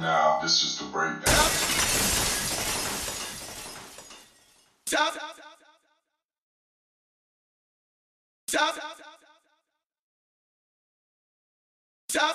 Now, this is the breakdown. Stop.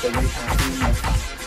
feliz encima.